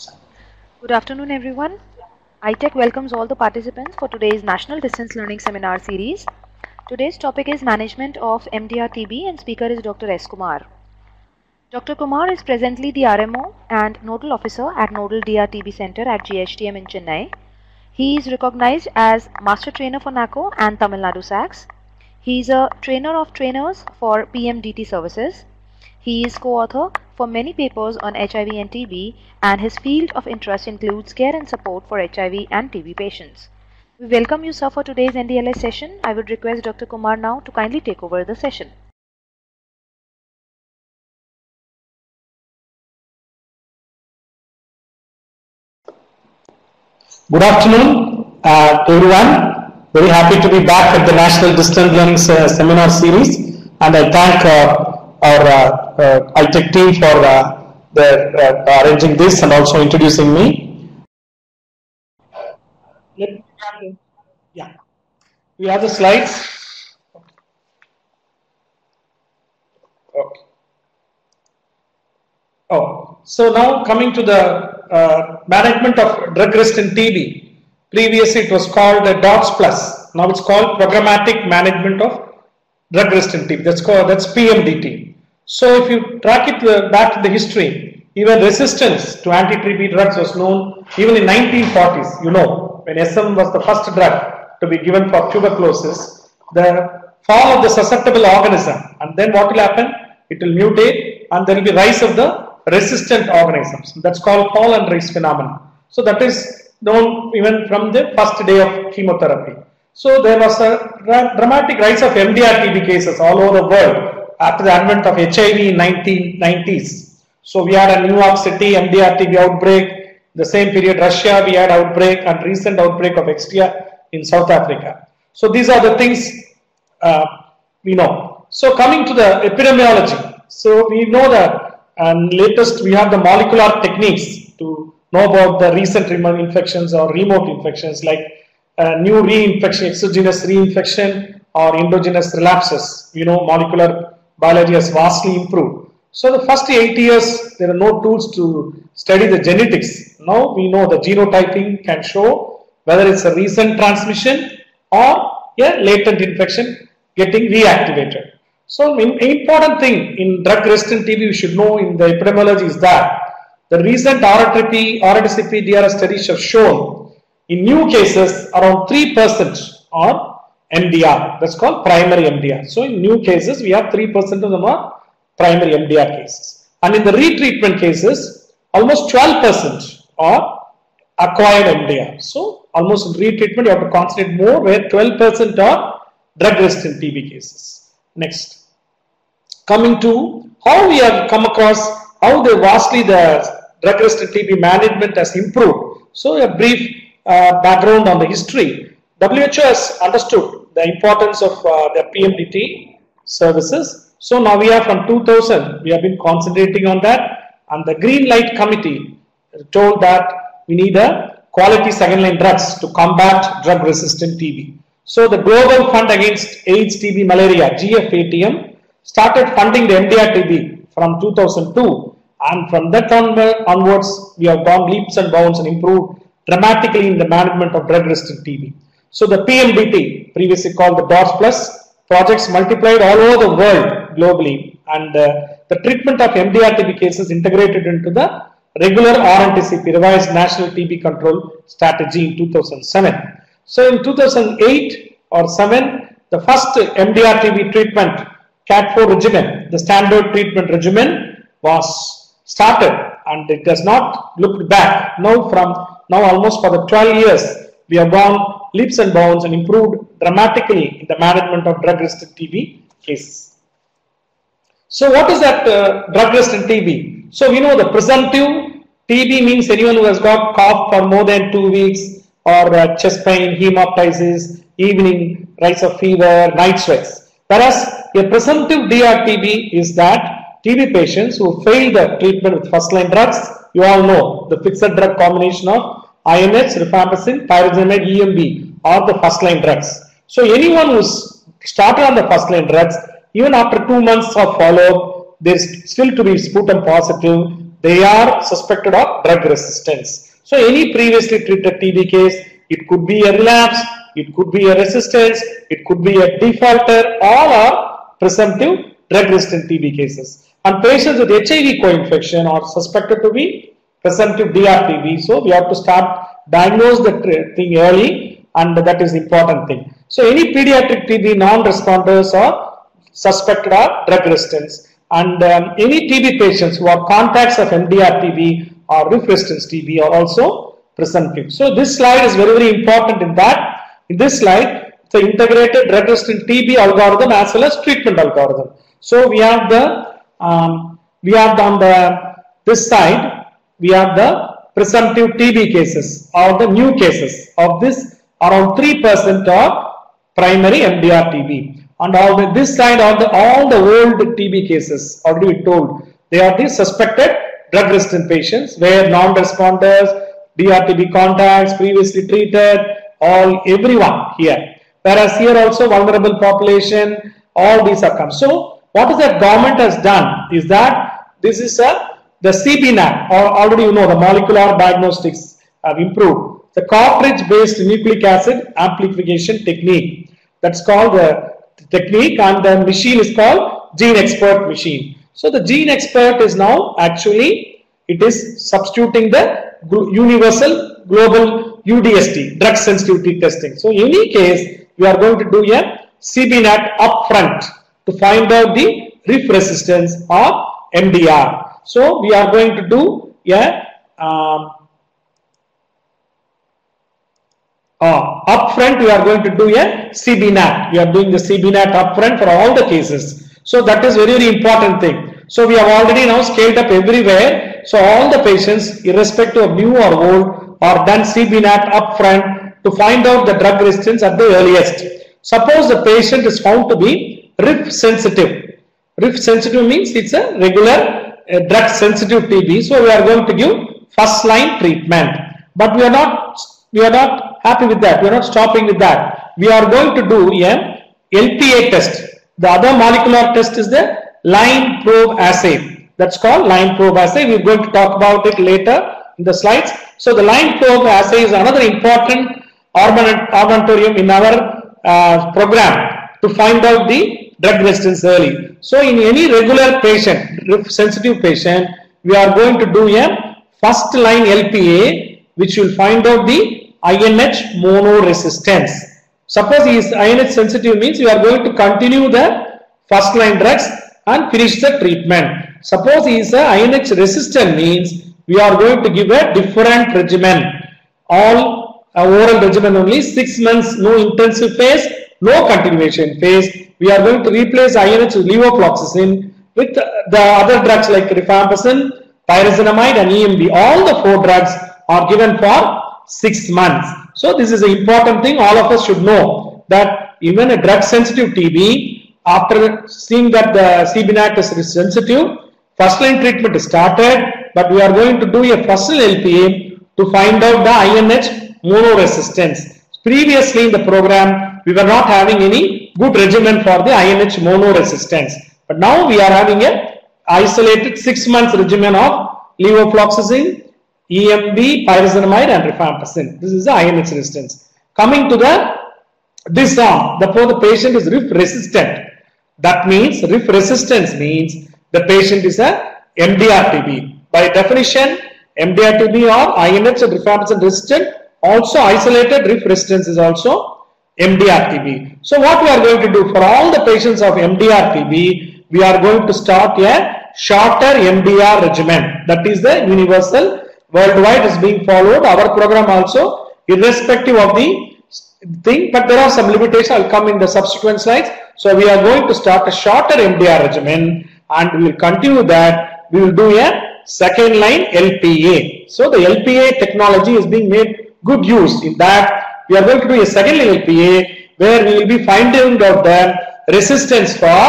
Good afternoon, everyone. I-TECH welcomes all the participants for today's National Distance Learning Seminar series. Today's topic is Management of MDR-TB and speaker is Dr. S. Kumar. Dr. Kumar is presently the RMO and Nodal Officer at Nodal DR-TB Center at GHTM in Chennai. He is recognized as Master Trainer for NACO and Tamil Nadu SACS. He is a trainer of trainers for PMDT services. He is co-author for many papers on HIV and TB and his field of interest includes care and support for HIV and TB patients. We welcome you sir for today's NDLS session. I would request Dr. Kumar now to kindly take over the session. Good afternoon, uh, everyone. Very happy to be back at the National Distance Learning uh, Seminar Series, and I thank uh, our uh, uh, I-TECH team for uh, their, uh, arranging this and also introducing me. Let me have yeah, we have the slides. Okay. Oh, so now coming to the uh, management of drug resistant TB. Previously it was called the DOTS plus. Now it's called programmatic management of drug resistant TB. That's called that's PMDT. So if you track it uh, back to the history, even resistance to anti-TB drugs was known even in 1940s. You know, when SM was the first drug to be given for tuberculosis, the fall of the susceptible organism, and then what will happen? It will mutate, and there will be rise of the resistant organisms. That's called fall and rise phenomenon. So that is known even from the first day of chemotherapy. So there was a dramatic rise of MDR TB cases all over the world after the advent of HIV in 1990s. So we had a New York City MDR TB outbreak. The same period, Russia we had outbreak and recent outbreak of XDR in South Africa. So these are the things uh, we know. So coming to the epidemiology. So we know that and latest we have the molecular techniques to know about the recent remote infections or remote infections like uh, new reinfection, exogenous reinfection or endogenous relapses. You know, molecular biology has vastly improved. So the first eight years, there are no tools to study the genetics. Now we know the genotyping can show whether it's a recent transmission or a latent infection getting reactivated. So important thing in drug resistant TB you should know in the epidemiology is that the recent RTP, RTCP, DRS studies have shown in new cases around 3% are MDR. That's called primary MDR. So in new cases we have 3% of them are primary MDR cases. And in the retreatment cases almost 12% are acquired MDR. So almost in retreatment you have to concentrate more where 12% are drug resistant TB cases. Next coming to how we have come across how the vastly the drug resistant TB management has improved. So a brief uh, background on the history. WHO has understood the importance of uh, the PMDT services. So now we are from 2000, we have been concentrating on that and the Green Light Committee told that we need a quality second line drugs to combat drug resistant TB. So the Global Fund Against AIDS, TB, Malaria, GFATM started funding the MDR-TB from 2002 and from that onward, onwards we have gone leaps and bounds and improved dramatically in the management of drug resistant TB. So the PMDT, previously called the DOTS Plus, projects multiplied all over the world globally and uh, the treatment of MDR-TB cases integrated into the regular RNTCP, Revised National TB Control Strategy in 2007. So in 2008 or 7, the first MDR-TB treatment CAT4 regimen, the standard treatment regimen was started and it has not looked back. Now from now almost for the 12 years, we have gone leaps and bounds and improved dramatically in the management of drug resistant TB cases. So what is that uh, drug resistant TB? So we know the presumptive TB means anyone who has got cough for more than two weeks or uh, chest pain, hemoptysis, evening rise of fever, night sweats. Whereas a presumptive DRTB is that TB patients who fail the treatment with first line drugs, you all know the fixed drug combination of INH, rifampicin, pyrazinamide, EMB are the first line drugs. So anyone who's started on the first line drugs, even after two months of follow up, they're still to be sputum positive, they are suspected of drug resistance. So any previously treated TB case, it could be a relapse, it could be a resistance, it could be a defaulter, all are presumptive drug resistant TB cases. And patients with HIV co-infection are suspected to be presumptive DRTB. So we have to start diagnose the thing early and that is the important thing. So any pediatric TB non-responders are suspected of drug resistance and um, any TB patients who are contacts of MDR TB or RIF resistance TB are also presumptive. So this slide is very very important in that in this slide an integrated drug resistant TB algorithm as well as treatment algorithm. So we have the um, we have on the this side we have the presumptive TB cases or the new cases of this around 3% of primary MDR TB and all the, this side of the all the old TB cases already told they are the suspected drug resistant patients where non-responders DRTB contacts previously treated all everyone here. Whereas here also vulnerable population all these are come. So what is that government has done is that this is a the CBNAT or already you know the molecular diagnostics have improved. The cartridge based nucleic acid amplification technique that's called the technique and the machine is called GeneXpert machine. So the GeneXpert is now actually it is substituting the universal global UDST drug sensitivity testing. So in any case we are going to do a CBNAT upfront to find out the RIF resistance of MDR so we are going to do a um, uh, upfront we are going to do a CBNAT. We are doing the CBNAT upfront for all the cases. So that is very, very important thing. So we have already now scaled up everywhere. So all the patients, irrespective of new or old, are done CBNAT upfront to find out the drug resistance at the earliest. Suppose the patient is found to be RIF sensitive. RIF sensitive means it's a regular uh, drug sensitive TB. So we are going to give first line treatment. But we are not we are not happy with that. We are not stopping with that. We are going to do a LPA test. The other molecular test is the line probe assay. That's called line probe assay. We're going to talk about it later in the slides. So the line probe assay is another important armamentarium in our uh, program to find out the drug resistance early. So in any regular patient, sensitive patient, we are going to do a first line LPA which will find out the INH mono resistance. Suppose he is INH sensitive means you are going to continue the first line drugs and finish the treatment. Suppose he is a INH resistant means we are going to give a different regimen. All uh, oral regimen only 6 months no intensive phase, no continuation phase. We are going to replace INH levofloxacin with the other drugs like rifampicin, pyrazinamide and EMB. All the four drugs are given for six months. So this is an important thing all of us should know that even a drug sensitive TB after seeing that the CBNAT is sensitive first line treatment is started but we are going to do a first line LPA to find out the INH mono resistance. Previously in the program we were not having any good regimen for the INH mono resistance but now we are having a isolated six months regimen of levofloxacin EMB, pyrazinamide and rifampicin. This is the INH resistance. Coming to the this arm, therefore the patient is RIF resistant. That means RIF resistance means the patient is a MDR-TB. By definition, MDR-TB or INH rifampicin resistant. Also isolated RIF resistance is also MDR-TB. So what we are going to do for all the patients of MDR-TB, we are going to start a shorter MDR regimen. That is the universal worldwide is being followed. Our program also, irrespective of the thing, but there are some limitations. I'll come in the subsequent slides. So we are going to start a shorter MDR regimen and we will continue that. We will do a second line LPA. So the LPA technology is being made good use in that we are going to do a second line LPA where we will be finding out the resistance for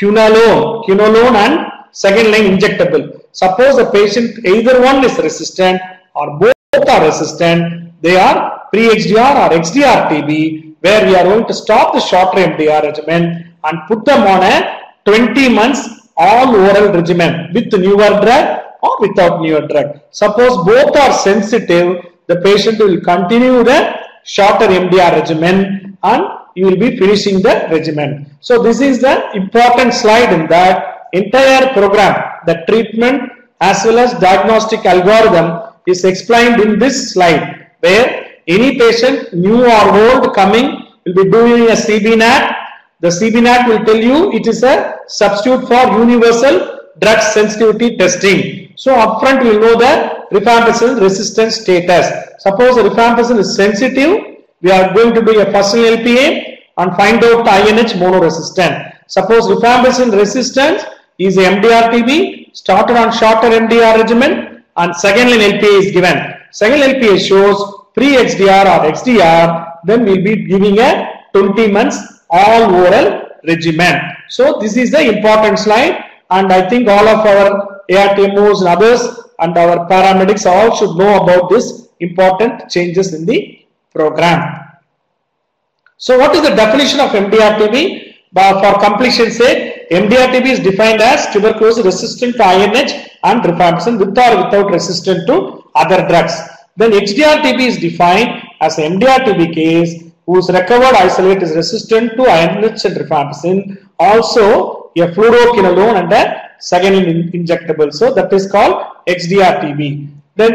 quinolone, quinolone and second line injectable. Suppose the patient either one is resistant or both are resistant, they are pre-XDR or XDR TB where we are going to stop the shorter MDR regimen and put them on a 20 months all oral regimen with newer drug or without newer drug. Suppose both are sensitive, the patient will continue the shorter MDR regimen and you will be finishing the regimen. So this is the important slide in that entire program, the treatment as well as diagnostic algorithm is explained in this slide where any patient new or old coming will be doing a CBNAT. The CBNAT will tell you it is a substitute for universal drug sensitivity testing. So upfront we will know the rifampicin resistance status. Suppose the rifampicin is sensitive, we are going to do a first LPA and find out INH monoresistant. Suppose rifampicin resistance is MDR-TB, started on shorter MDR regimen and second line LPA is given. Second LPA shows pre-XDR or XDR, then we'll be giving a 20 months all oral regimen. So this is the important slide and I think all of our ARTMOs and others and our paramedics all should know about this important changes in the program. So what is the definition of MDR-TB? For completion sake, MDR-TB is defined as tuberculosis resistant to INH and rifampicin with or without resistant to other drugs. Then XDR-TB is defined as MDR-TB case whose recovered isolate is resistant to INH and rifampicin. Also, a fluoroquinolone and a second injectable. So that is called XDR-TB. Then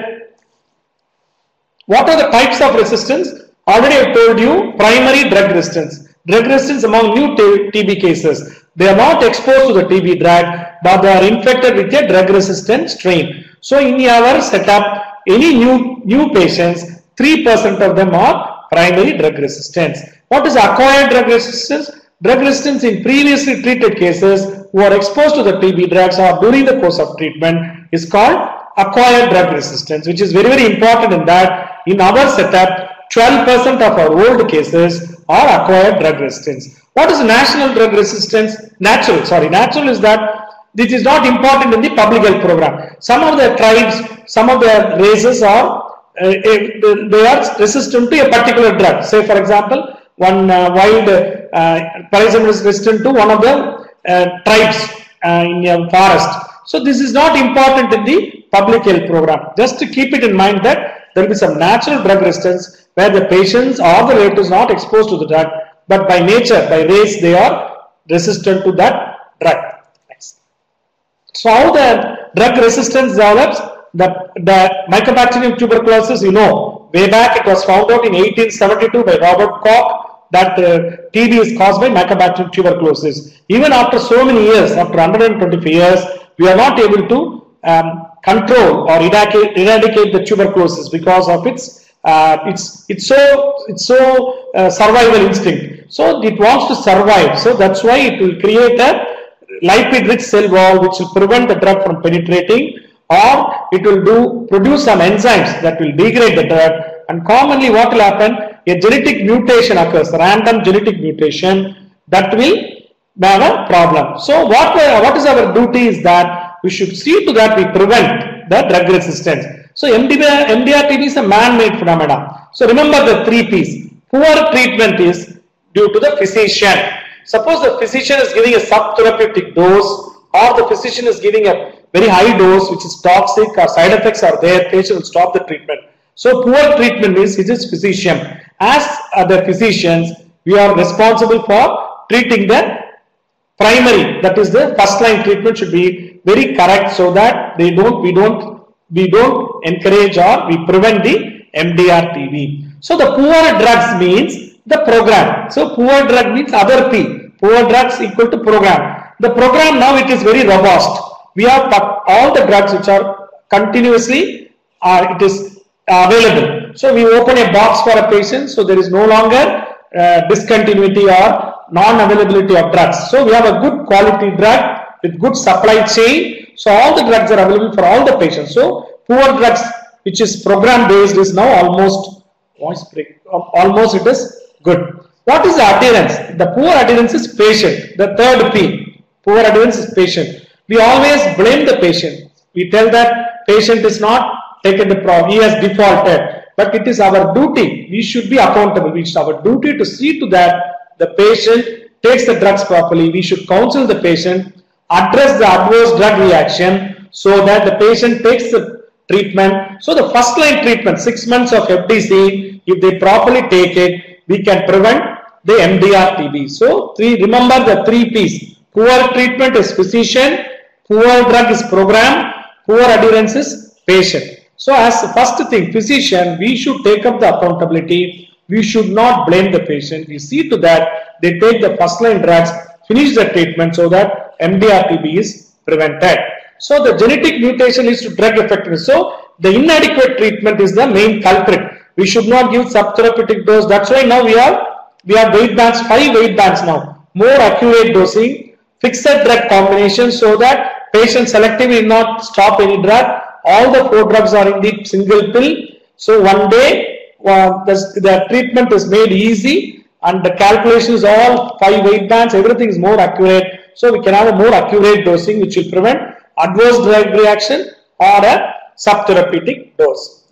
what are the types of resistance? Already I told you primary drug resistance. Drug resistance among new TB cases. They are not exposed to the TB drug, but they are infected with a drug resistant strain. So in our setup, any new new patients, 3% of them are primary drug resistance. What is acquired drug resistance? Drug resistance in previously treated cases who are exposed to the TB drugs or during the course of treatment is called acquired drug resistance, which is very, very important in that in our setup, 12% of our old cases are acquired drug resistance. What is national drug resistance? Natural, sorry, natural is that this is not important in the public health program. Some of the tribes, some of the races are uh, they are resistant to a particular drug. Say, for example, one uh, wild uh, is resistant to one of the uh, tribes uh, in a forest. So this is not important in the public health program. Just to keep it in mind that there will be some natural drug resistance where the patients or the relatives not exposed to the drug, but by nature, by race, they are resistant to that drug. So how the drug resistance develops? The, the Mycobacterium tuberculosis, you know, way back it was found out in 1872 by Robert Koch that uh, TB is caused by Mycobacterium tuberculosis. Even after so many years, after 125 years, we are not able to um, control or eradicate, eradicate the tuberculosis because of its uh, it's it's so it's so uh, survival instinct. So it wants to survive. So that's why it will create a lipid-rich cell wall which will prevent the drug from penetrating, or it will do produce some enzymes that will degrade the drug. And commonly, what will happen? A genetic mutation occurs, random genetic mutation that will have a problem. So what uh, what is our duty is that we should see to that we prevent the drug resistance. So MDR, MDR-TB is a man-made phenomenon. So remember the three P's. Poor treatment is due to the physician. Suppose the physician is giving a subtherapeutic dose or the physician is giving a very high dose which is toxic or side effects are there, patient will stop the treatment. So poor treatment means it is physician. As other physicians, we are responsible for treating the primary, that is the first line treatment should be very correct so that they don't, we don't we don't encourage or we prevent the MDR TB. So the poor drugs means the program. So poor drug means other P. Poor drugs equal to program. The program now it is very robust. We have all the drugs which are continuously uh, it is available. So we open a box for a patient. So there is no longer uh, discontinuity or non-availability of drugs. So we have a good quality drug with good supply chain so all the drugs are available for all the patients. So poor drugs, which is program based, is now almost almost it is good. What is the adherence? The poor adherence is patient. The third P, poor adherence is patient. We always blame the patient. We tell that patient is not taken the problem. He has defaulted. But it is our duty. We should be accountable. It's our duty to see to that the patient takes the drugs properly. We should counsel the patient address the adverse drug reaction so that the patient takes the treatment. So the first line treatment, six months of FDC, if they properly take it, we can prevent the MDR TB. So three, remember the three P's. Poor treatment is physician, poor drug is program, poor adherence is patient. So as first thing, physician, we should take up the accountability. We should not blame the patient. We see to that they take the first line drugs, finish the treatment so that MDR TB is prevented. So the genetic mutation leads to drug effectiveness. So the inadequate treatment is the main culprit. We should not give subtherapeutic dose. That's why now we have we have weight bands, five weight bands now. More accurate dosing, fixed drug combination so that patient selectively not stop any drug. All the four drugs are in the single pill. So one day uh, the, the treatment is made easy and the calculation is all five weight bands. Everything is more accurate. So we can have a more accurate dosing which will prevent adverse drug reaction or a subtherapeutic dose.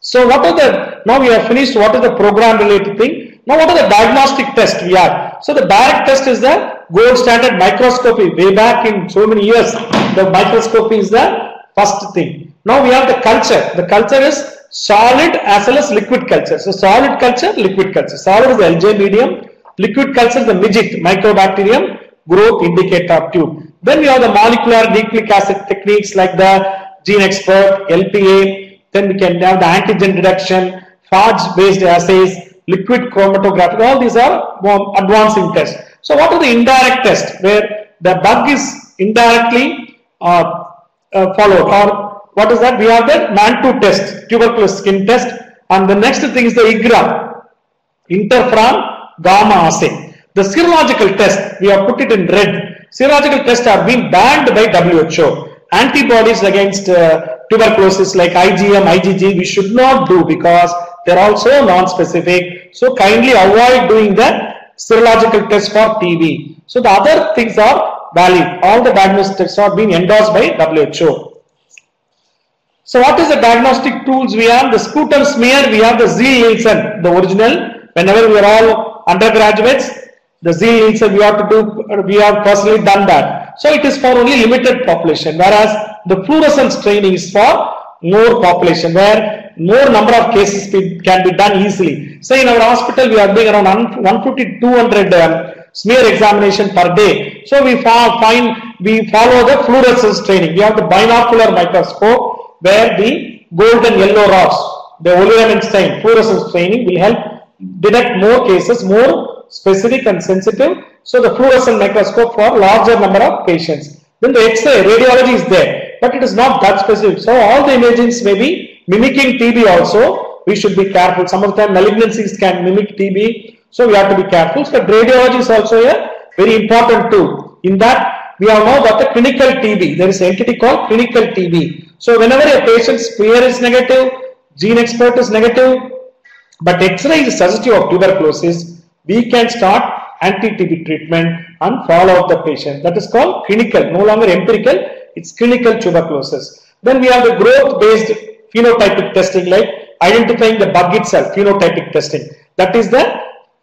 So what are the, now we have finished what is the program related thing. Now what are the diagnostic tests we have? So the direct test is the gold standard microscopy. Way back in so many years, the microscopy is the first thing. Now we have the culture. The culture is solid as well as liquid culture. So solid culture, liquid culture. Solid is LJ medium. Liquid culture is the MGIT, mycobacterium growth indicator tube. Then we have the molecular nucleic acid techniques like the GeneXpert, LPA. Then we can have the antigen detection, FADS based assays, liquid chromatography. All these are more advancing tests. So what are the indirect tests where the bug is indirectly uh, uh, followed or what is that? We have the Mantoux test, tuberculosis skin test and the next thing is the IGRA, interferon gamma assay. The serological test, we have put it in red. Serological tests are being banned by WHO. Antibodies against uh, tuberculosis like IgM, IgG, we should not do because they're also non-specific. So kindly avoid doing the serological test for TB. So the other things are valid. All the diagnostic tests are being endorsed by WHO. So what is the diagnostic tools we have? The sputum smear, we have the Ziehl-Neelsen, the original. Whenever we are all undergraduates, the Ziehl-Neelsen we have to do, we have personally done that. So it is for only limited population, whereas the fluorescence staining is for more population, where more number of cases can be done easily. Say in our hospital, we are doing around 150 200 um, smear examination per day. So we find we follow the fluorescence staining. We have the binocular microscope where the golden yellow rods, the Oliver stain fluorescence staining will help detect more cases, more specific and sensitive. So the fluorescent microscope for larger number of patients. Then the X-ray radiology is there, but it is not that specific. So all the imagings may be mimicking TB also. We should be careful. Some of the time malignancies can mimic TB. So we have to be careful. So radiology is also a very important tool. In that we have now got the clinical TB. There is an entity called clinical TB. So whenever a patient's smear is negative, GeneXpert is negative, but X-ray is suggestive of tuberculosis, we can start anti-TB treatment and follow up the patient. That is called clinical, no longer empirical, it's clinical tuberculosis. Then we have the growth-based phenotypic testing like identifying the bug itself, phenotypic testing. That is the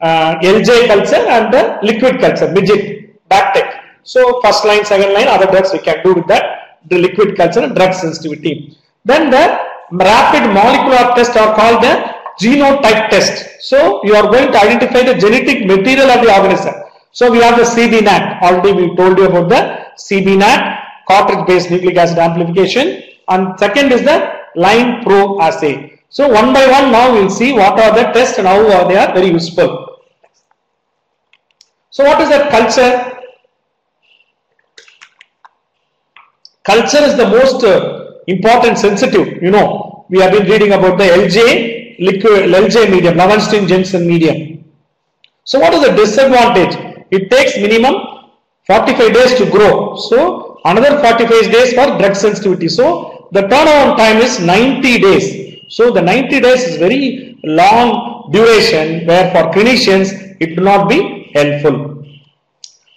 uh, LJ culture and the liquid culture, MGIT, BACTEC. So first line, second line, other drugs we can do with that, the liquid culture and drug sensitivity. Then the rapid molecular test are called the genotype test. So you are going to identify the genetic material of the organism. So we have the CBNAT. Already we told you about the CBNAT, cartridge based nucleic acid amplification. And second is the line probe assay. So one by one now we'll see what are the tests and how they are very useful. So what is that culture? Culture is the most uh, important sensitive, you know. We have been reading about the LJ liquid LJ medium, Lawrence Jensen medium. So what is the disadvantage? It takes minimum 45 days to grow. So another 45 days for drug sensitivity. So the turnaround time is 90 days. So the 90 days is very long duration where for clinicians it will not be helpful.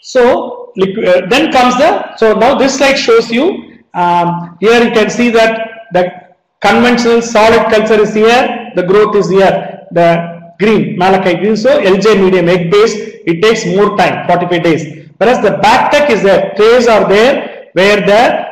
So uh, then comes the, so now this slide shows you, um, here you can see that the conventional solid culture is here, the growth is here, the green, malachite green, so LJ medium egg based, it takes more time, 45 days. Whereas the BACTEC is there, trays are there where the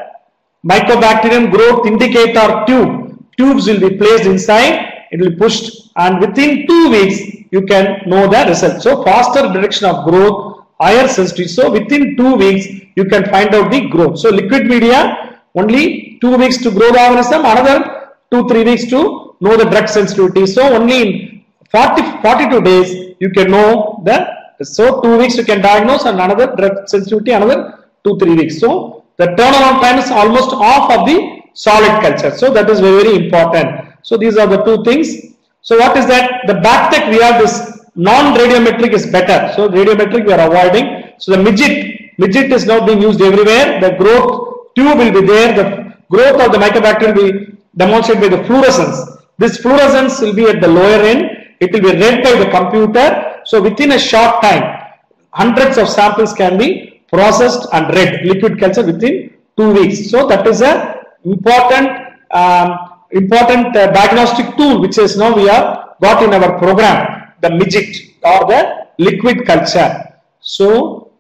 mycobacterium growth indicator tube. Tubes will be placed inside, it will be pushed and within two weeks you can know the result. So faster direction of growth, higher sensitivity. So within two weeks you can find out the growth. So liquid media only two weeks to grow the organism, another two, three weeks to know the drug sensitivity. So only in 40, 42 days you can know the so two weeks you can diagnose and another drug sensitivity another two, three weeks. So the turnaround time is almost half of the solid culture. So that is very, very important. So these are the two things. So what is that? The BACTEC we have this non-radiometric is better. So radiometric we are avoiding. So the midget, midget is now being used everywhere. The growth tube will be there. The growth of the mycobacterium will be demonstrated by the fluorescence. This fluorescence will be at the lower end. It will be read by the computer. So within a short time, hundreds of samples can be processed and read liquid culture within two weeks. So that is a important um, important uh, diagnostic tool which is now we have got in our program the midget or the liquid culture. So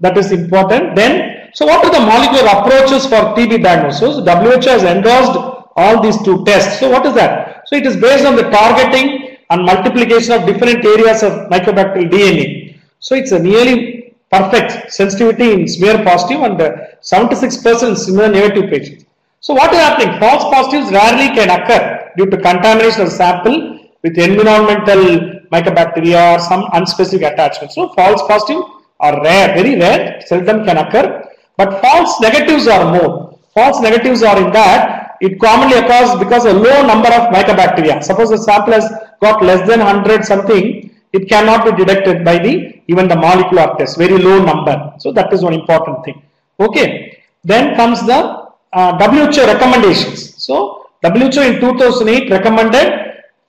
that is important. Then so what are the molecular approaches for TB diagnosis? WHO has endorsed all these two tests. So what is that? So it is based on the targeting and multiplication of different areas of mycobacterial DNA. So it's a nearly perfect sensitivity in smear positive and 76% smear negative patients. So what is happening? False positives rarely can occur due to contamination of sample with environmental mycobacteria or some unspecific attachment. So false positive are rare, very rare, seldom can occur. But false negatives are more. False negatives are in that it commonly occurs because a low number of mycobacteria. Suppose the sample has got less than 100 something, it cannot be detected by the even the molecular test, very low number. So that is one important thing. Okay. Then comes the uh, WHO recommendations. So WHO in 2008 recommended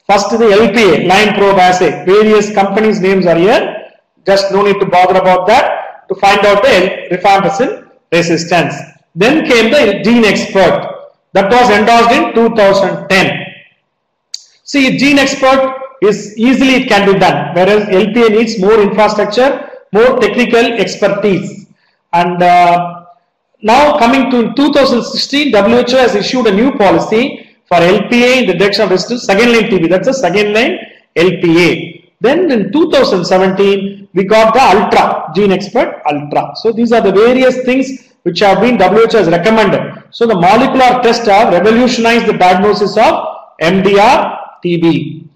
first the LPA, line probe assay. Various companies names are here. Just no need to bother about that to find out the rifampicin resistance. Then came the GeneXpert that was endorsed in 2010. See, GeneXpert is easily it can be done, whereas LPA needs more infrastructure, more technical expertise. And uh, now coming to 2016, WHO has issued a new policy for LPA in the direction of resistance second line TB. That's the second line LPA. Then in 2017, we got the Ultra GeneXpert Ultra. So these are the various things which have been WHO has recommended. So the molecular tests have revolutionized the diagnosis of MDR TB.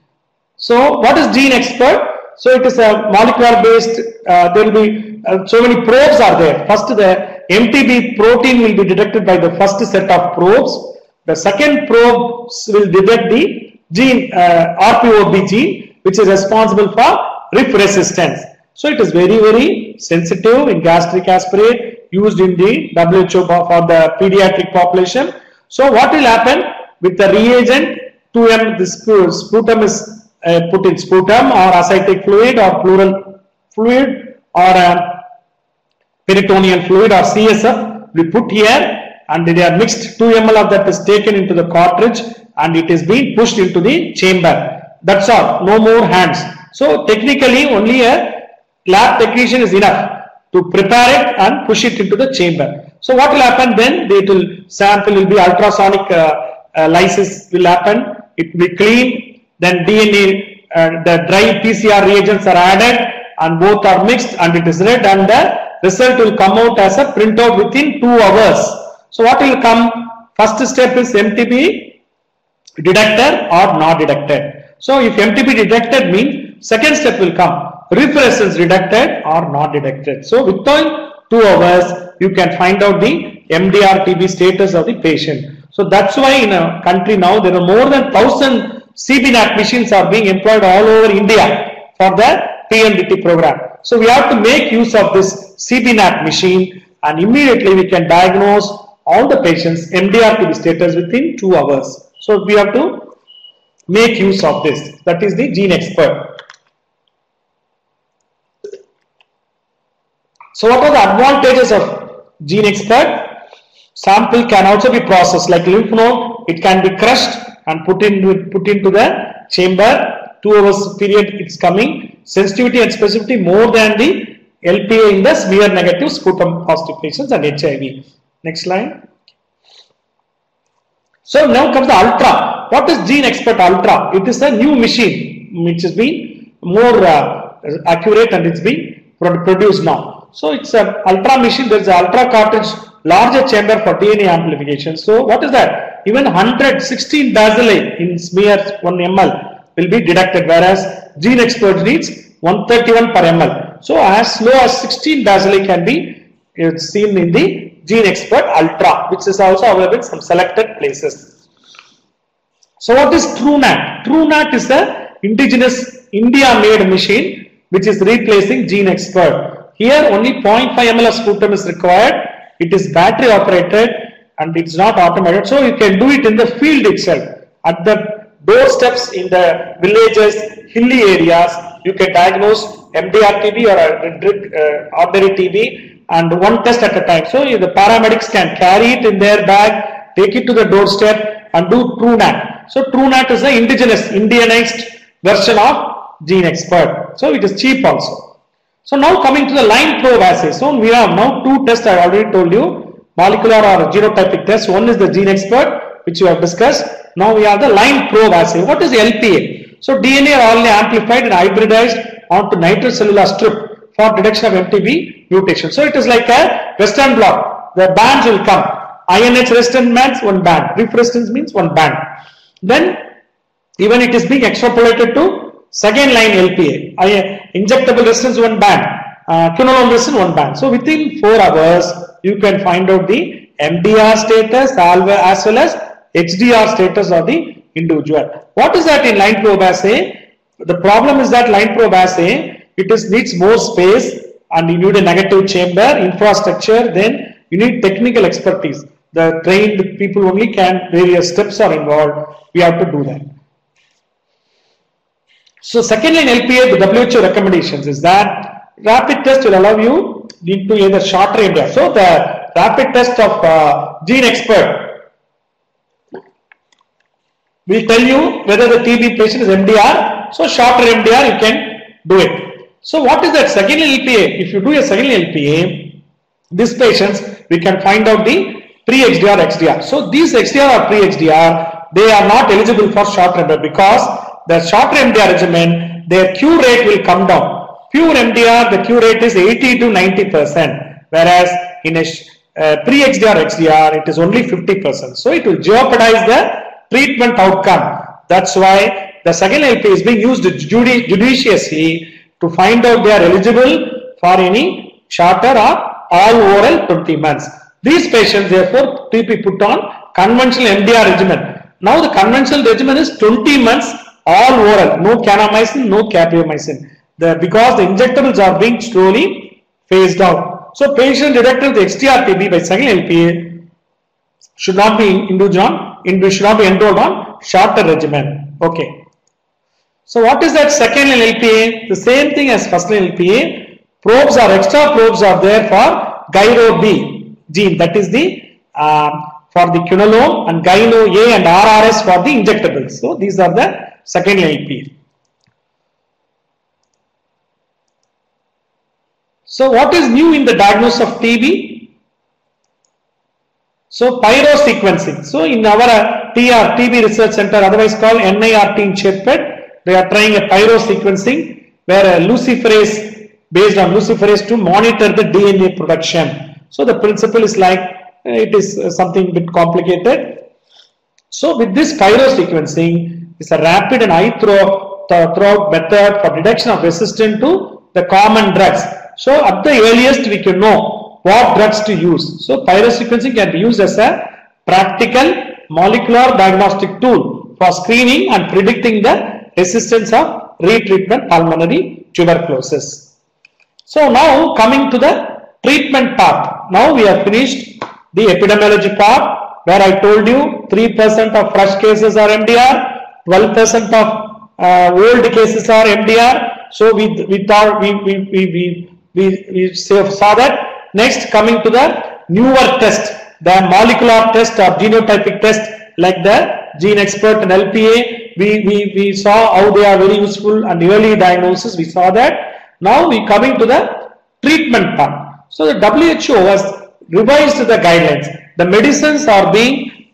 So what is GeneXpert? So it is a molecular based, uh, there will be uh, so many probes are there. First the MTB protein will be detected by the first set of probes. The second probe will detect the gene uh, RPOB gene which is responsible for RIF resistance. So it is very very sensitive in gastric aspirate used in the WHO for the pediatric population. So what will happen with the reagent 2M this sputum is uh, put in sputum or ascitic fluid or pleural fluid or uh, peritoneal fluid or CSF we put here and they are mixed. 2 ml of that is taken into the cartridge and it is being pushed into the chamber. That's all. No more hands. So technically only a lab technician is enough to prepare it and push it into the chamber. So what will happen then? It will sample will be ultrasonic uh, uh, lysis will happen. It will be clean. Then DNA uh, the dry PCR reagents are added and both are mixed and it is read and the result will come out as a printout within 2 hours. So what will come? First step is MTB detected or not detected. So if MTB detected means second step will come RIF resistance detected or not detected. So within 2 hours you can find out the MDR TB status of the patient. So that's why in a country now there are more than 1000 CBNAT machines are being employed all over India for the PMDT program. So we have to make use of this CBNAT machine and immediately we can diagnose all the patients MDR TB status within 2 hours. So we have to make use of this. That is the GeneXpert. So what are the advantages of GeneXpert? Sample can also be processed like lymph node. It can be crushed and put in put into the chamber. Two hours period it's coming. Sensitivity and specificity more than the LPA in the smear negative sputum positive patients and HIV. Next slide. So now comes the Ultra. What is GeneXpert Ultra? It is a new machine which has been more uh, accurate and it's been produced now. So it's an Ultra machine. There is an Ultra cartridge, larger chamber for DNA amplification. So what is that? Even 116 bacilli in smear 1 ml will be detected, whereas GeneXpert needs 131 per ml. So as low as 16 bacilli can be seen in the GeneXpert Ultra, which is also available in some selected places. So what is TrueNAT? TrueNAT is the indigenous India-made machine which is replacing GeneXpert. Here only 0.5 ml of sputum is required. It is battery operated and it's not automated. So you can do it in the field itself. At the doorsteps in the villages, hilly areas, you can diagnose MDR TB or uh, ordinary TB and one test at a time. So the paramedics can carry it in their bag, take it to the doorstep and do TrueNAT. So TrueNAT is the indigenous, Indianized version of GeneXpert. So it is cheap also. So now coming to the line probe assay. So we have now two tests I already told you, molecular or genotypic test. One is the GeneXpert which we have discussed. Now we have the line probe assay. What is LPA? So DNA are only amplified and hybridized onto nitrocellulose strip for detection of MTB mutation. So it is like a western blot. The bands will come. INH resistant bands, one band. RIF resistance means one band. Then even it is being extrapolated to second line LPA. I, injectable resistance one band. Uh, resistance one band. So within 4 hours you can find out the MDR status as well as HDR status of the individual. What is that in line probe assay? The problem is that line probe assay it is needs more space and you need a negative chamber infrastructure then you need technical expertise. The trained people only can various steps are involved. We have to do that. So second line LPA the WHO recommendations is that rapid test will allow you need to either shorter MDR so the rapid test of uh, GeneXpert will tell you whether the TB patient is MDR so shorter MDR you can do it so what is that second LPA? If you do a second LPA, these patients, we can find out the pre-XDR, XDR. So these XDR or pre-XDR, they are not eligible for short MDR because the short MDR regimen, their cure rate will come down. Pure MDR, the cure rate is 80 to 90%, whereas in a uh, pre-XDR, XDR, it is only 50%. So it will jeopardize the treatment outcome. That's why the second LPA is being used judi judiciously to find out they are eligible for any shorter or all oral 20 months. These patients therefore to be put on conventional MDR regimen. Now the conventional regimen is 20 months all oral, no kanamycin, no capreomycin. The, because the injectables are being slowly phased out. So patient detected the XDR-TB by second LPA should not be induced on, should not be enrolled on shorter regimen. Okay. So what is that second LPA? The same thing as first LPA. Probes are extra probes are there for gyrB gene. That is the uh, for the quinolone and gyno A and RRS for the injectables. So these are the second LPA. So what is new in the diagnosis of TB? So pyro sequencing. So in our uh, TR, TB Research Center, otherwise called NIRT in Chetpet, they are trying a pyro sequencing where a luciferase based on luciferase to monitor the DNA production. So the principle is like eh, it is eh, something bit complicated. So with this pyro sequencing, it's a rapid and high throw, method for detection of resistance to the common drugs. So at the earliest we can know what drugs to use. So pyro sequencing can be used as a practical molecular diagnostic tool for screening and predicting the resistance of retreatment pulmonary tuberculosis. So now coming to the treatment part. Now we have finished the epidemiology part where I told you 3% of fresh cases are MDR, 12% of uh, old cases are MDR. So we, we thought we, we, we, we, we, saw that. Next coming to the newer test, the molecular test or genotypic test like the GeneXpert and LPA we, we, we saw how they are very useful and early diagnosis, we saw that. Now we coming to the treatment part. So the WHO has revised the guidelines. The medicines are being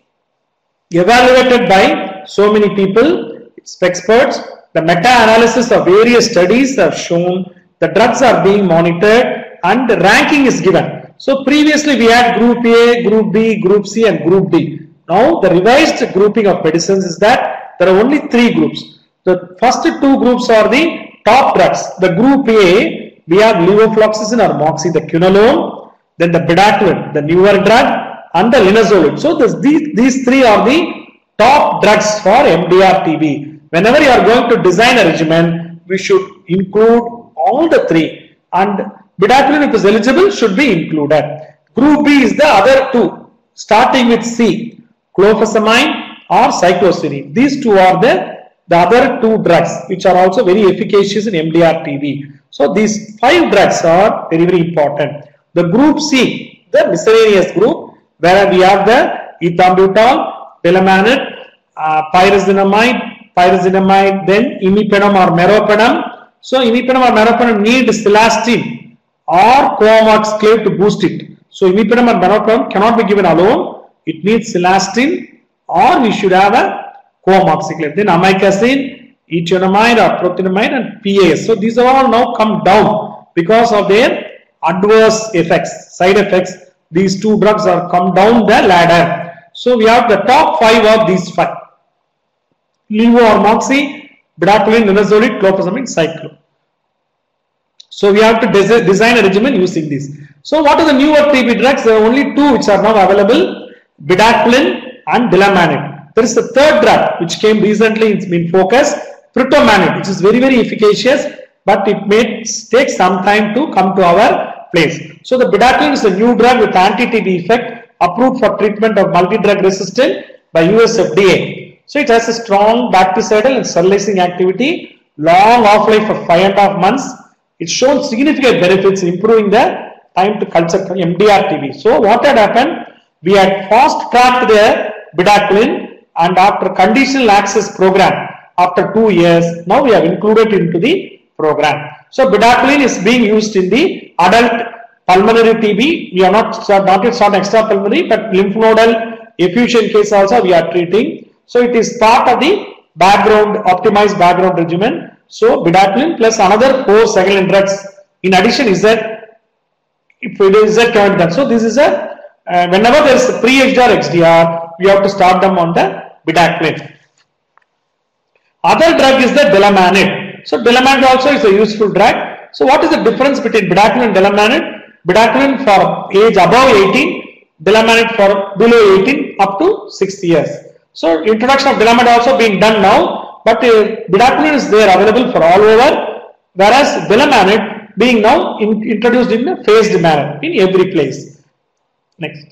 evaluated by so many people, it's experts. The meta-analysis of various studies have shown the drugs are being monitored and the ranking is given. So previously we had group A, group B, group C and group D. Now the revised grouping of medicines is that there are only three groups. The first two groups are the top drugs. The group A, we have levofloxacin or moxi, the quinolone, then the bedaquiline, the newer drug and the linezolid. So this, these, these three are the top drugs for MDR TB. Whenever you are going to design a regimen, we should include all the three and bedaquiline if is eligible should be included. Group B is the other two starting with C, clofazimine or cycloserine. These two are the, the other two drugs which are also very efficacious in MDR TB. So these five drugs are very very important. The group C, the miscellaneous group where we have the ethambutol, delamanid, uh, pyrazinamide, pyrazinamide, then imipenem or meropenem. So imipenem or meropenem need silastine or co-amoxiclav to boost it. So imipenem or meropenem cannot be given alone. It needs silastine or we should have a co-amoxiclav. Then amikacin, ethionamide or prothionamide and PAS. So these are all now come down because of their adverse effects, side effects these two drugs are come down the ladder. So we have the top five of these five. Levo or moxi, bedaquiline, linezolid, clofazimine, cyclo. So we have to des design a regimen using these. So what are the newer TB drugs? There are only two which are now available, bedaquiline and delamanid. There is a third drug which came recently, it's been focused, which is very, very efficacious, but it may take some time to come to our place. So the bedaquiline is a new drug with anti-TB effect approved for treatment of multi-drug resistant by US FDA. So it has a strong bactericidal and sterilizing activity, long half-life of five and a half months. It's shown significant benefits in improving the time to culture MDR TB. So what had happened? We had fast-tracked the bedaquiline and after conditional access program, after two years, now we have included into the program. So bedaquiline is being used in the adult pulmonary TB. We are not not yet on extra pulmonary, but lymph nodal effusion case also we are treating. So it is part of the background optimized background regimen. So bedaquiline plus another four second drugs. In addition, is that if it is a can done. So this is a uh, whenever there is pre-XDR XDR, we have to start them on the bedaquiline. Other drug is the delamanid. So delamanid also is a useful drug. So what is the difference between bedaquiline and delamanid? Bedaquiline for age above 18, delamanid for below 18 up to 6 years. So introduction of delamanid also being done now, but uh, bedaquiline is there available for all over, whereas delamanid being now in, introduced in a phased manner in every place. Next.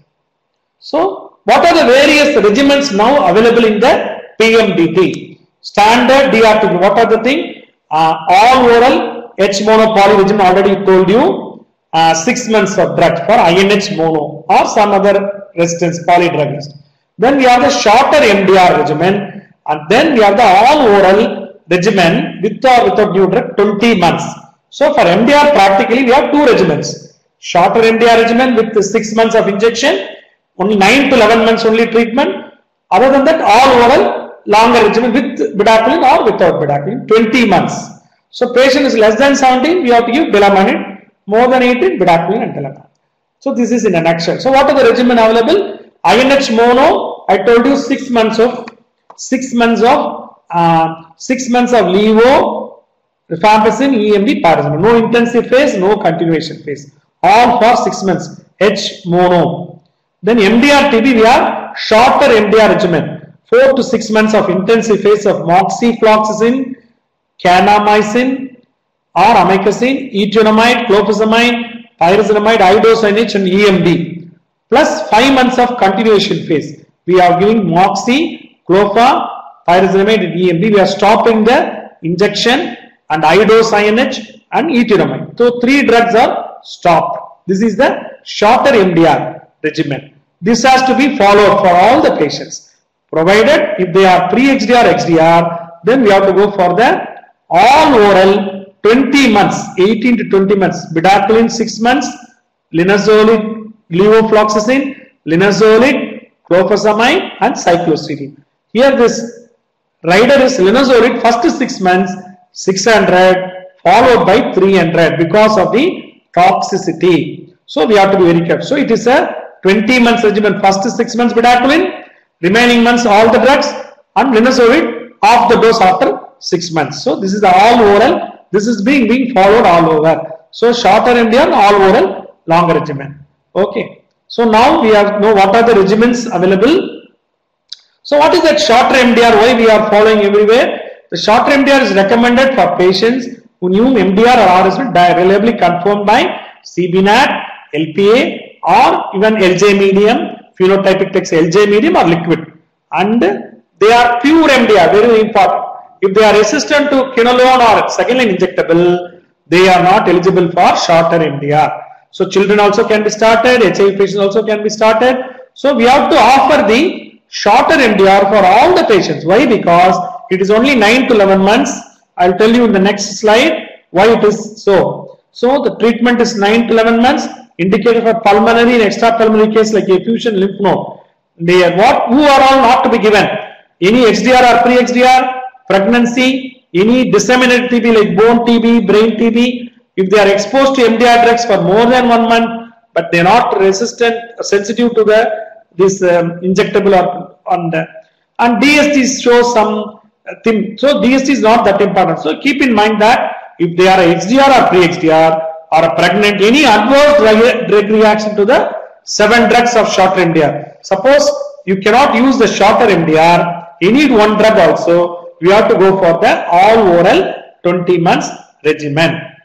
So what are the various regimens now available in the PMDT? Standard DRT. What are the thing? Uh, all oral H monopoly regimen already told you uh, six months of drug for INH mono or some other resistance polydrug. Then we have the shorter MDR regimen and then we have the all oral regimen with or without new drug 20 months. So for MDR practically we have two regimens. Shorter MDR regimen with six months of injection, only 9 to 11 months only treatment. Other than that all oral longer regimen with bedaquiline or without bedaquiline 20 months. So patient is less than 17, we have to give delamanid, more than 18, bedaquiline and delamanid. So this is in a nutshell. So what are the regimen available? INH mono, I told you 6 months of, 6 months of, uh, 6 months of levo, rifampicin, EMD, pyrazinamide. No intensive phase, no continuation phase. All for 6 months. H mono. Then MDR TB, we have shorter MDR regimen. 4 to 6 months of intensive phase of moxifloxacin, kanamycin or amikacin, ethionamide, clofazimine, pyrazinamide, idosynate and EMD plus 5 months of continuation phase. We are giving moxi, clofa, pyrazinamide and EMD. We are stopping the injection and idocyanate and ethionamide. So three drugs are stopped. This is the shorter MDR regimen. This has to be followed for all the patients. Provided if they are pre-XDR, XDR, then we have to go for the all oral 20 months, 18 to 20 months, bedaquiline 6 months, linezolid, levofloxacin, linezolid, clofazimine and cycloserine. Here this rider is linezolid first 6 months 600 followed by 300 because of the toxicity. So we have to be very careful. So it is a 20 months regimen. First 6 months bedaquiline, remaining months all the drugs and linezolid half the dose after 6 months. So this is the all oral. This is being being followed all over. So shorter MDR, all oral, longer regimen. Okay. So now we have know what are the regimens available. So what is that shorter MDR? Why we are following everywhere? The shorter MDR is recommended for patients who knew MDR or RS reliably confirmed by CBNAAT, LPA or even LJ medium, phenotypic text LJ medium or liquid. And they are pure MDR, very important. If they are resistant to quinolone or second line injectable, they are not eligible for shorter MDR. So children also can be started, HIV patients also can be started. So we have to offer the shorter MDR for all the patients. Why? Because it is only 9 to 11 months. I'll tell you in the next slide why it is so. So the treatment is 9 to 11 months indicated for pulmonary and extrapulmonary case like effusion lymph node. They are what who are all not to be given? Any XDR or pre-XDR, pregnancy, any disseminated TB like bone TB, brain TB, if they are exposed to MDR drugs for more than one month, but they are not resistant, sensitive to the this um, injectable or on the and DST shows some uh, thing. So DST is not that important. So keep in mind that if they are a XDR or pre-XDR or pregnant, any adverse drug, drug reaction to the seven drugs of shorter MDR. Suppose you cannot use the shorter MDR, you need one drug also. We have to go for the all oral 20 months regimen.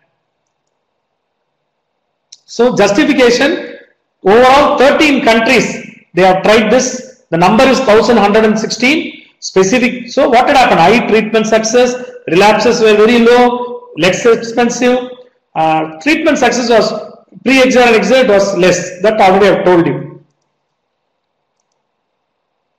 So justification, overall 13 countries, they have tried this. The number is 1116 specific. So what had happened? High treatment success, relapses were very low, less expensive. Uh, treatment success was pre-exile and exile was less. That already I have told you.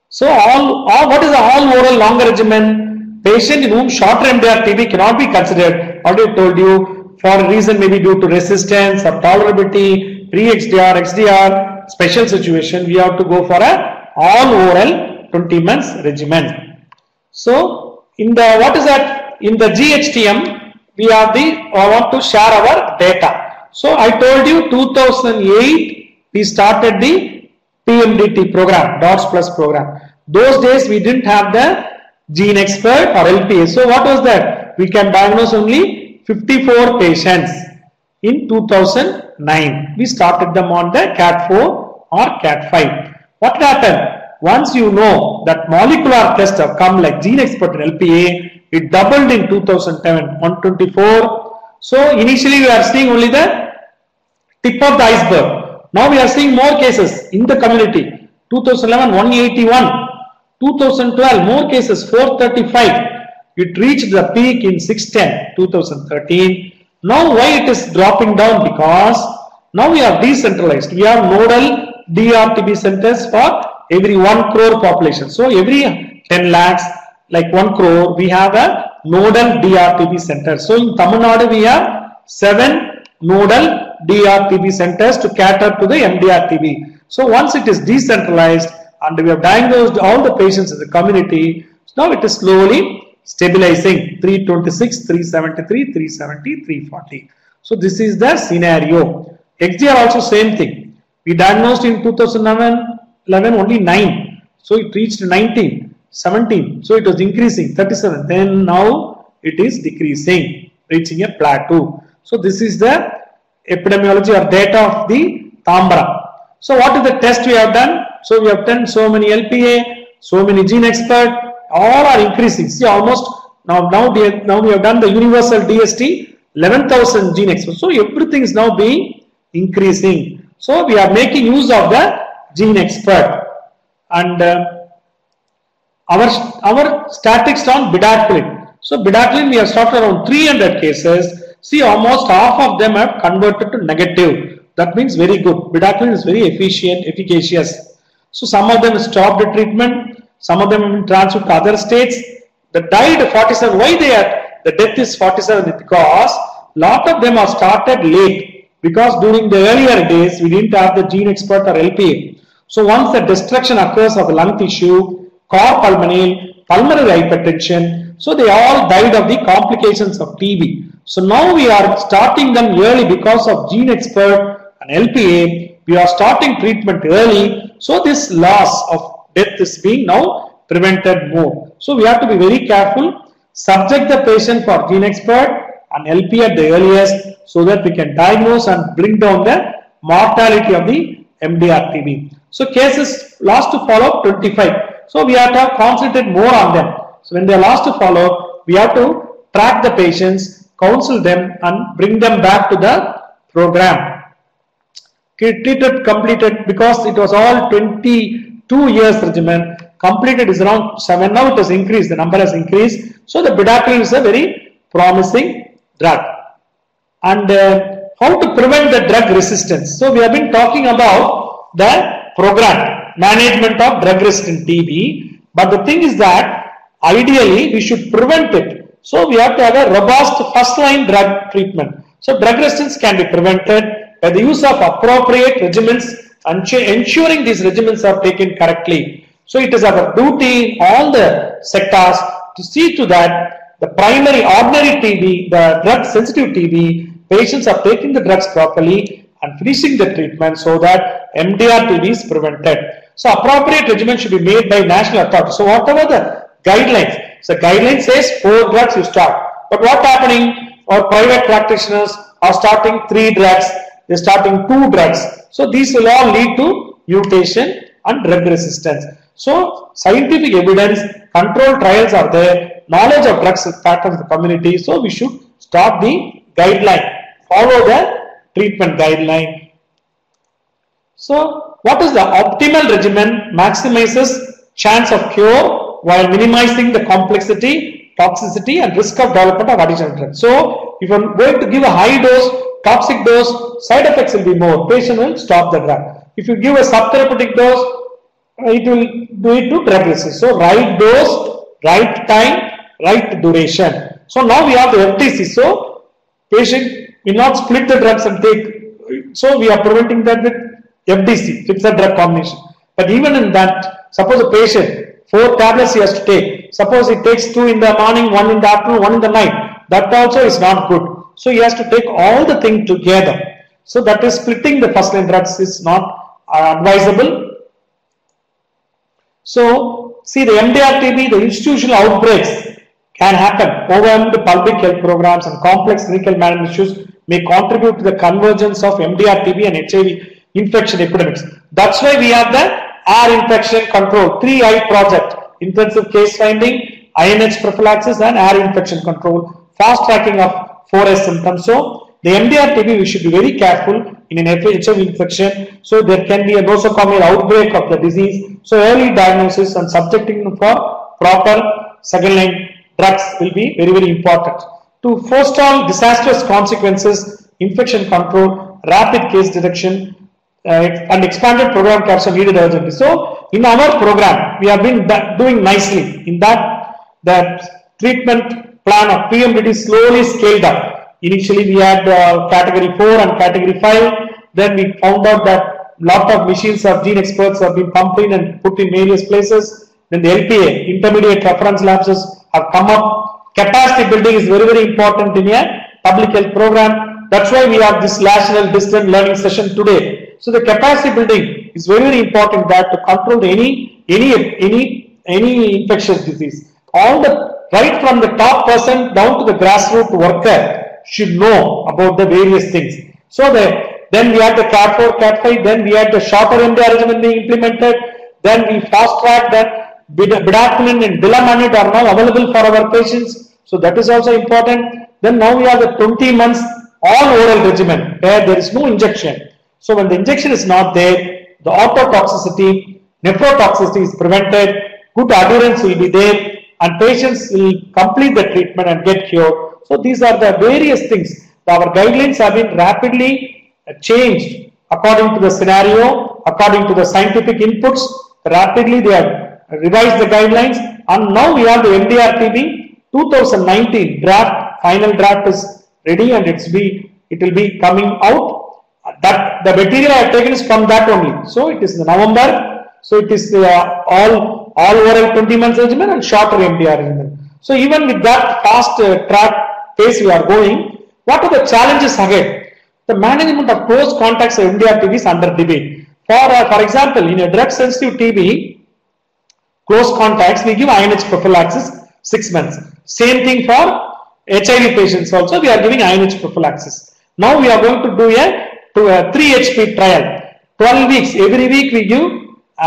So all, all what is the all oral longer regimen? Patient in whom shorter MDR TB cannot be considered. Already told you for a reason maybe due to resistance or tolerability, pre-XDR, XDR, special situation, we have to go for a all oral 20 months regimen. So in the what is that? In the GHTM, we are the I want to share our data. So I told you 2008 we started the PMDT program, DOTS plus program. Those days we didn't have the GeneXpert or LPA. So what was that? We can diagnose only 54 patients in 2009. We started them on the CAT4 or CAT5. What happened? Once you know that molecular tests have come like GeneXpert and LPA, it doubled in 2010, 124. So initially we are seeing only the tip of the iceberg. Now we are seeing more cases in the community. 2011, 181. 2012, more cases, 435. It reached the peak in 610, 2013. Now why it is dropping down? Because now we are decentralized. We have nodal DRTB centers for every 1 crore population. So every 10 lakhs, like 1 crore, we have a nodal DRTB center. So in Tamil Nadu, we have 7 nodal DRTB centers to cater to the MDR-TB. So once it is decentralized and we have diagnosed all the patients in the community, now it is slowly stabilizing 326, 373, 370, 340. So this is the scenario. XDR also same thing. We diagnosed in 2011 11 only 9. So it reached 19, 17. So it was increasing 37. Then now it is decreasing, reaching a plateau. So this is the epidemiology or data of the Tambaram. So what is the test we have done? So we have done so many LPA, so many GeneXpert, all are increasing. See almost now now we now we have done the universal DST 11,000 GeneXpert. So everything is now being increasing. So we are making use of the GeneXpert and uh, our our statistics on bedaquiline. So bedaquiline we have started around 300 cases. See almost half of them have converted to negative. That means very good. Bedaquiline is very efficient, efficacious. So some of them stopped the treatment. Some of them have been transferred to other states. The died 47. Why they are the death is 47 because a lot of them are started late because during the earlier days we didn't have the GeneXpert or LPA. So once the destruction occurs of the lung tissue, cor pulmonale, pulmonary hypertension, so they all died of the complications of TB. So now we are starting them early because of GeneXpert and LPA. We are starting treatment early. So this loss of death is being now prevented more. So we have to be very careful. Subject the patient for GeneXpert and LP at the earliest so that we can diagnose and bring down the mortality of the MDR TB. So cases lost to follow up 25. So we have to concentrate more on them. So when they are lost to follow we have to track the patients, counsel them and bring them back to the program. Treated, completed because it was all 22 years regimen. Completed is around 7. Now it has increased. The number has increased. So the bedaquiline is a very promising drug. And uh, how to prevent the drug resistance. So we have been talking about the program management of drug resistant TB. But the thing is that ideally we should prevent it. So we have to have a robust first line drug treatment. So drug resistance can be prevented by the use of appropriate regimens and ensuring these regimens are taken correctly. So it is our duty all the sectors to see to that the primary ordinary TB, the drug sensitive TB, patients are taking the drugs properly and finishing the treatment so that MDR TB is prevented. So appropriate regimen should be made by national authority. So whatever the guidelines, so guideline says four drugs you start. But what happening? Our private practitioners are starting three drugs they're starting two drugs. So these will all lead to mutation and drug resistance. So scientific evidence, control trials are there, knowledge of drugs patterns the community. So we should start the guideline, follow the treatment guideline. So what is the optimal regimen maximizes chance of cure while minimizing the complexity, toxicity and risk of development of additional drugs. So if I'm going to give a high dose, toxic dose, side effects will be more. Patient will stop the drug. If you give a subtherapeutic dose, it will do it to drug resistance. So right dose, right time, right duration. So now we have the FDC. So patient will not split the drugs and take. So we are preventing that with FDC, fixed drug combination. But even in that, suppose a patient, four tablets he has to take. Suppose he takes two in the morning, one in the afternoon, one in the night. That also is not good. So he has to take all the thing together. So that is splitting the first line drugs is not uh, advisable. So see the MDR TB, the institutional outbreaks can happen. Overwhelmed public health programs and complex clinical management issues may contribute to the convergence of MDR TB and HIV infection epidemics. That's why we have the air infection control, 3I project, intensive case finding, INH prophylaxis and air infection control, fast tracking of 4S symptoms. So the MDR TB we should be very careful in an HIV infection. So there can be a nosocomial outbreak of the disease. So early diagnosis and subjecting for proper second line drugs will be very very important. To forestall disastrous consequences, infection control, rapid case detection, and expanded program caps are needed urgently. So in our program, we have been doing nicely. In that, the treatment plan of PMDT slowly scaled up. Initially, we had uh, category 4 and category 5. Then we found out that lot of machines of GeneXperts have been pumped in and put in various places. Then the LPA, intermediate reference labs, have come up. Capacity building is very, very important in a public health program. That's why we have this national distance learning session today. So the capacity building is very, very important that to control any, any, any, any infectious disease. All the, right from the top person down to the grassroots worker should know about the various things. So the, then we had the CAT 4, CAT 5, then we had the shorter MDR regimen being implemented, then we fast track that bedaquiline and delamanid are now available for our patients. So that is also important. Then now we have the 20 months all oral regimen where there is no injection. So when the injection is not there, the ototoxicity, nephrotoxicity is prevented, good adherence will be there and patients will complete the treatment and get cured. So these are the various things. Our guidelines have been rapidly changed according to the scenario, according to the scientific inputs. Rapidly they have revised the guidelines and now we have the MDR-TB 2019 draft, final draft is ready and it's be, it will be coming out that the material I have taken is from that only. So it is November. So it is uh, all all oral 20 months regimen and shorter MDR regimen. So even with that fast uh, track pace we are going, what are the challenges ahead? The management of close contacts of MDR TB is under debate. For uh, for example, in a drug sensitive TB, close contacts we give INH prophylaxis six months. Same thing for HIV patients also we are giving INH prophylaxis. Now we are going to do a to a 3 HP trial. 12 weeks, every week we give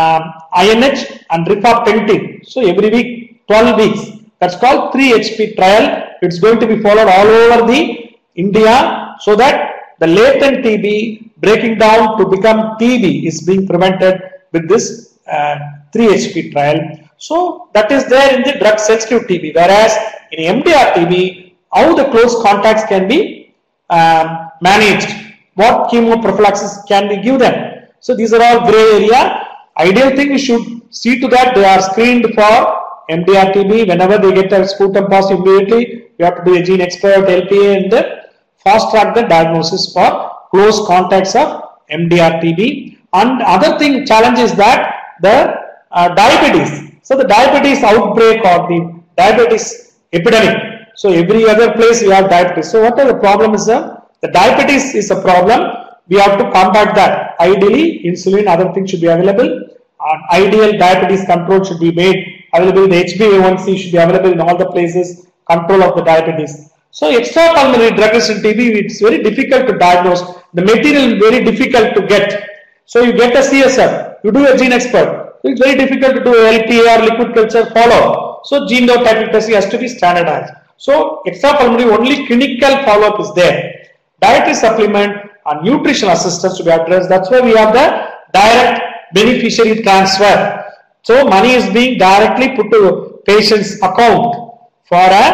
um, INH and rifampictin. So every week, 12 weeks. That's called 3 HP trial. It's going to be followed all over the India so that the latent TB breaking down to become TB is being prevented with this uh, 3 HP trial. So that is there in the drug sensitive TB. Whereas in MDR TB, how the close contacts can be um, managed what chemoprophylaxis can we give them. So these are all gray area. Ideal thing we should see to that they are screened for MDR TB. Whenever they get a sputum positive immediately, you have to do a GeneXpert, LPA and then fast track the diagnosis for close contacts of MDR TB. And other thing challenge is that the uh, diabetes. So the diabetes outbreak or the diabetes epidemic. So every other place we have diabetes. So what are the problem is the the diabetes is a problem. We have to combat that. Ideally, insulin, other things should be available. And ideal diabetes control should be made available. The HbA1c should be available in all the places. Control of the diabetes. So extrapulmonary drug resistant TB, it's very difficult to diagnose. The material is very difficult to get. So you get a CSF, you do a GeneXpert. It's very difficult to do LPA or liquid culture follow. So genotypic testing has to be standardized. So extrapulmonary only clinical follow-up is there dietary supplement and nutrition assistance to be addressed. That's why we have the direct beneficiary transfer. So money is being directly put to patient's account for a,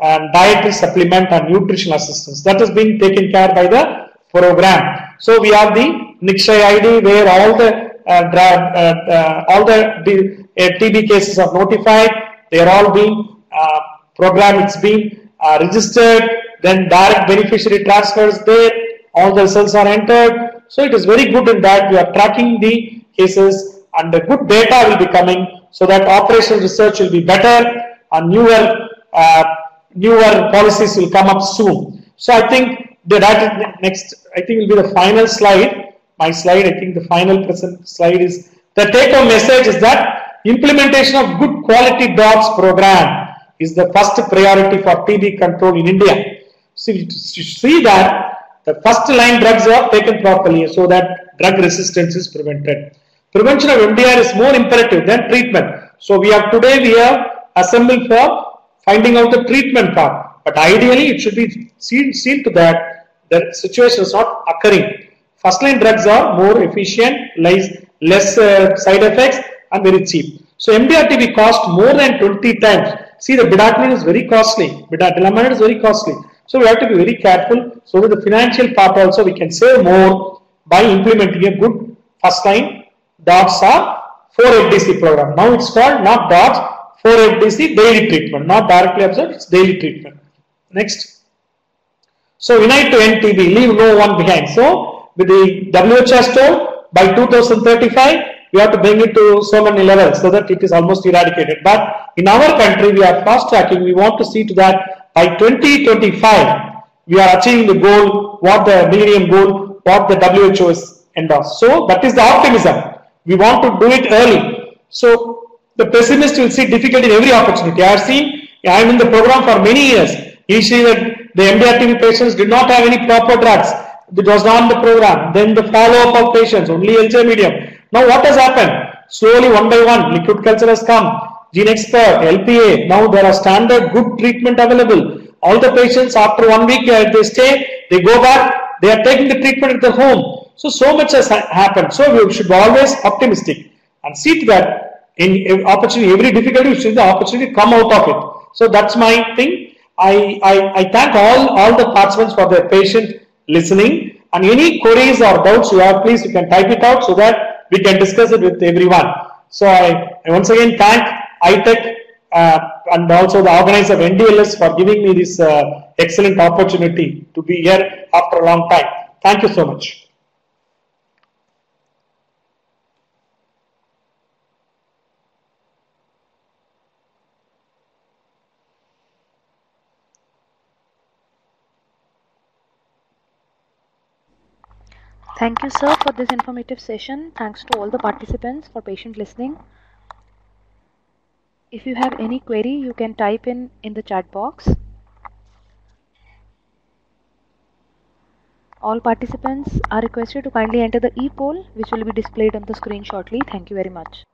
a dietary supplement and nutrition assistance. That is being taken care by the program. So we have the Nikshay ID where all the uh, uh, uh, all the TB uh, cases are notified. They are all being uh, program. It's being uh, registered then direct beneficiary transfers there, all the results are entered. So it is very good in that we are tracking the cases and the good data will be coming so that operational research will be better and newer uh, newer policies will come up soon. So I think the data next I think will be the final slide. My slide, I think the final present slide is the take home message is that implementation of good quality DOTS program is the first priority for TB control in India. You see that the first line drugs are taken properly so that drug resistance is prevented. Prevention of MDR is more imperative than treatment. So we have today we have assembled for finding out the treatment part. But ideally it should be seen, seen to that the situation is not occurring. First line drugs are more efficient, less, less uh, side effects and very cheap. So MDR-TB cost more than 20 times. See the bedaquiline is very costly. Bidatilamide is very costly. So we have to be very careful so that the financial part also we can save more by implementing a good first line DOTS or 4FDC program. Now it's called not DOTS, 4FDC daily treatment, not directly observed, it's daily treatment. Next. So unite to NTB, leave no one behind. So with the WHO told by 2035, we have to bring it to so many levels so that it is almost eradicated. But in our country, we are fast tracking. We want to see to that by 2025, we are achieving the goal, what the millennium goal, what the WHO is endorsed. So that is the optimism. We want to do it early. So the pessimist will see difficulty in every opportunity. I have seen, I am in the program for many years. see that the MDR-TB patients did not have any proper drugs. It was not the program. Then the follow-up of patients, only LJ medium. Now what has happened? Slowly, one by one, liquid culture has come GeneXpert, LPA. Now there are standard good treatment available. All the patients after one week uh, they stay, they go back, they are taking the treatment at the home. So, so much has happened. So we should be always optimistic and see to that in opportunity, every difficulty, we should the opportunity come out of it. So that's my thing. I, I, I thank all, all the participants for their patient listening and any queries or doubts you have, please you can type it out so that we can discuss it with everyone. So I, I once again thank I-TECH uh, and also the organizer of NDLS for giving me this uh, excellent opportunity to be here after a long time. Thank you so much. Thank you, sir, for this informative session. Thanks to all the participants for patient listening. If you have any query, you can type in in the chat box. All participants are requested to kindly enter the e-poll which will be displayed on the screen shortly. Thank you very much.